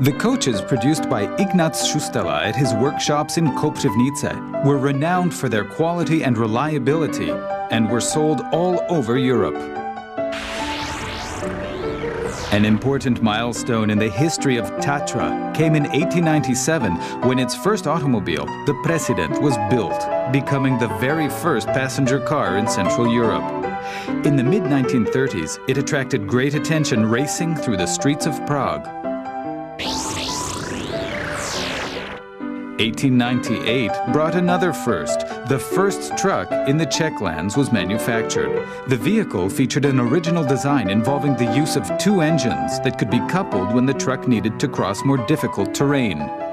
The coaches produced by Ignaz Šustala at his workshops in Koprivnice were renowned for their quality and reliability and were sold all over Europe. An important milestone in the history of Tatra came in 1897 when its first automobile, the President, was built, becoming the very first passenger car in Central Europe. In the mid 1930s, it attracted great attention racing through the streets of Prague. 1898 brought another first. The first truck in the Czech lands was manufactured. The vehicle featured an original design involving the use of two engines that could be coupled when the truck needed to cross more difficult terrain.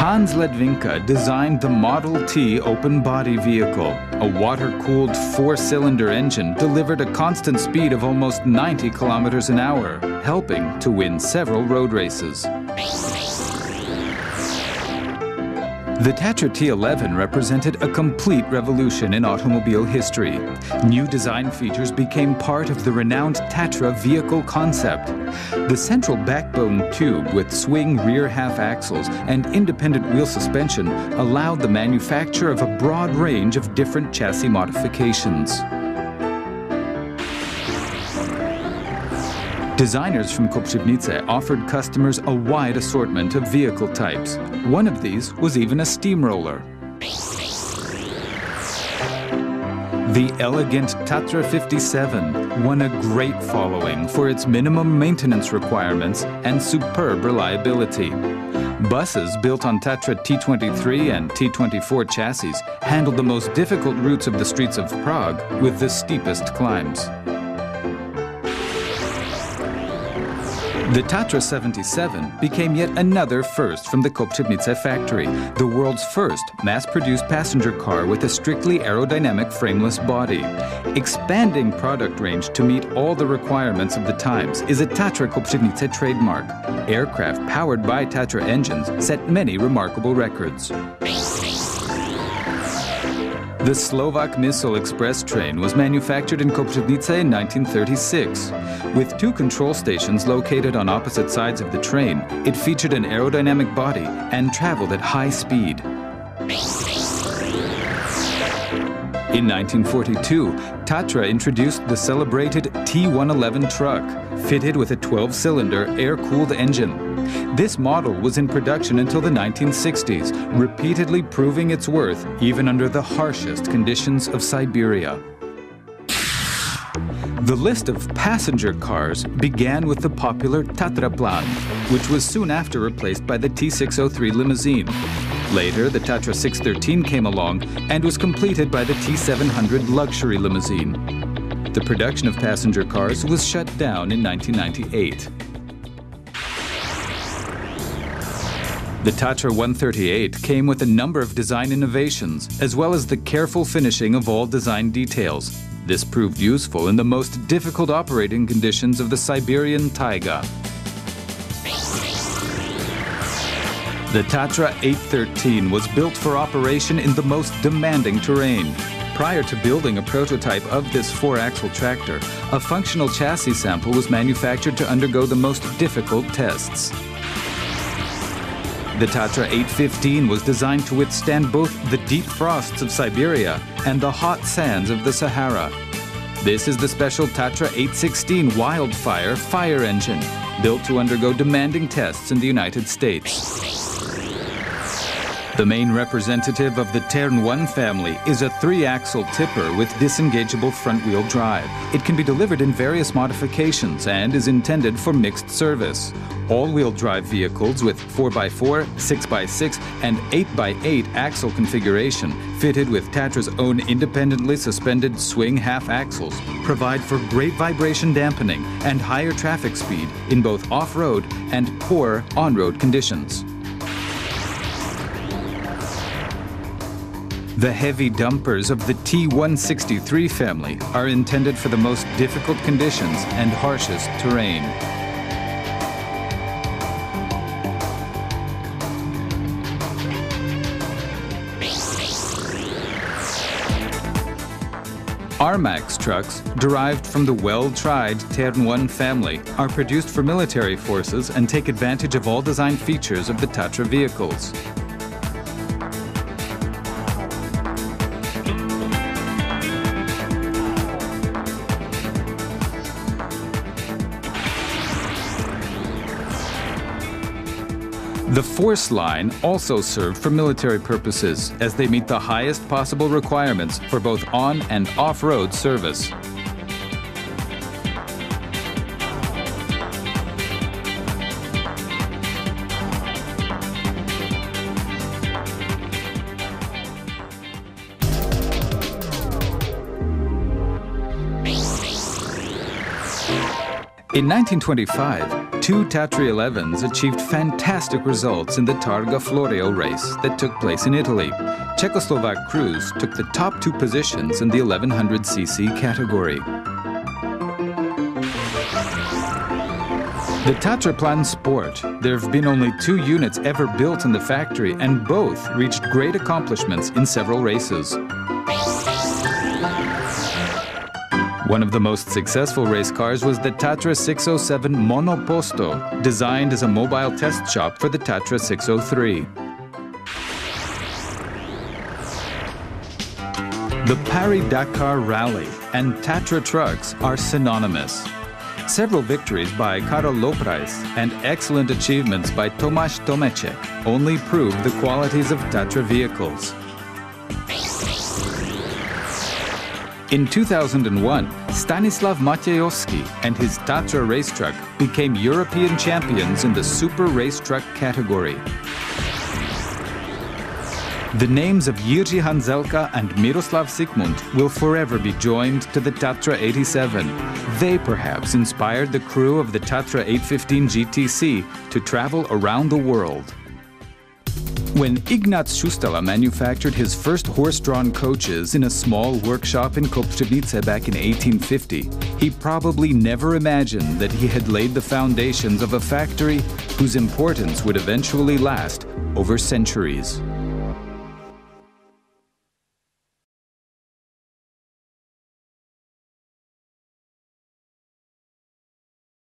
Hans Ledwinka designed the Model T open body vehicle. A water cooled four cylinder engine delivered a constant speed of almost 90 kilometers an hour, helping to win several road races. The Tatra T11 represented a complete revolution in automobile history. New design features became part of the renowned Tatra vehicle concept. The central backbone tube with swing rear half axles and independent wheel suspension allowed the manufacture of a broad range of different chassis modifications. Designers from Koprivnice offered customers a wide assortment of vehicle types. One of these was even a steamroller. The elegant Tatra 57 won a great following for its minimum maintenance requirements and superb reliability. Buses built on Tatra T23 and T24 chassis handled the most difficult routes of the streets of Prague with the steepest climbs. The Tatra 77 became yet another first from the Koprivnice factory, the world's first mass-produced passenger car with a strictly aerodynamic frameless body. Expanding product range to meet all the requirements of the times is a Tatra Koprivnice trademark. Aircraft powered by Tatra engines set many remarkable records. The Slovak Missile Express train was manufactured in Koprivnice in 1936. With two control stations located on opposite sides of the train, it featured an aerodynamic body and traveled at high speed. In 1942, Tatra introduced the celebrated T111 truck, fitted with a 12-cylinder air-cooled engine. This model was in production until the 1960s, repeatedly proving its worth even under the harshest conditions of Siberia. The list of passenger cars began with the popular Tatraplan, which was soon after replaced by the T603 limousine. Later, the Tatra 613 came along and was completed by the T700 luxury limousine. The production of passenger cars was shut down in 1998. The Tatra 138 came with a number of design innovations, as well as the careful finishing of all design details. This proved useful in the most difficult operating conditions of the Siberian taiga. The Tatra 813 was built for operation in the most demanding terrain. Prior to building a prototype of this four-axle tractor, a functional chassis sample was manufactured to undergo the most difficult tests. The Tatra 815 was designed to withstand both the deep frosts of Siberia and the hot sands of the Sahara. This is the special Tatra 816 Wildfire fire engine, built to undergo demanding tests in the United States. The main representative of the Terrno 1 family is a three-axle tipper with disengageable front-wheel drive. It can be delivered in various modifications and is intended for mixed service. All-wheel drive vehicles with 4x4, 6x6 and 8x8 axle configuration fitted with Tatra's own independently suspended swing half axles provide for great vibration dampening and higher traffic speed in both off-road and poor on-road conditions. The heavy dumpers of the T163 family are intended for the most difficult conditions and harshest terrain. Armax trucks, derived from the well-tried Terrno 1 family, are produced for military forces and take advantage of all design features of the Tatra vehicles. The Force line also served for military purposes, as they meet the highest possible requirements for both on and off-road service. In 1925, two Tatra 11s achieved fantastic results in the Targa Florio race that took place in Italy. Czechoslovak crews took the top two positions in the 1100cc category. The Tatraplan Sport, there have been only two units ever built in the factory and both reached great accomplishments in several races. One of the most successful race cars was the Tatra 607 Monoposto, designed as a mobile test shop for the Tatra 603. The Paris-Dakar Rally and Tatra trucks are synonymous. Several victories by Karel Loprais and excellent achievements by Tomáš Tomeček only prove the qualities of Tatra vehicles. In 2001, Stanislav Matějovský and his Tatra race truck became European champions in the super race truck category. The names of Jiří Hanzelka and Miroslav Zikmund will forever be joined to the Tatra 87. They perhaps inspired the crew of the Tatra 815 GTC to travel around the world. When Ignaz Šustala manufactured his first horse-drawn coaches in a small workshop in Kopřivnice back in 1850, he probably never imagined that he had laid the foundations of a factory whose importance would eventually last over centuries.